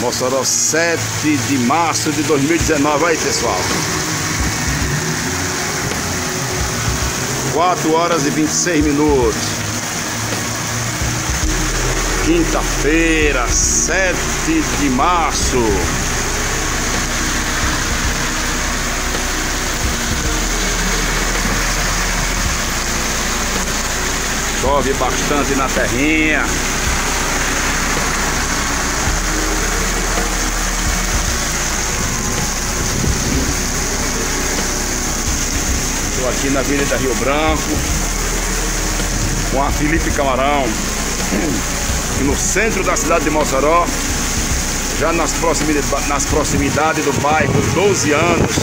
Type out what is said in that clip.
Mossoró, 7 de março de 2019. Aí, pessoal. 4 horas e 26 minutos. Quinta-feira, 7 de março. Chove bastante na terrinha. Aqui na Avenida Rio Branco com a Felipe Camarão. No centro da cidade de Mossoró já nas proximidades, nas proximidades do bairro 12 anos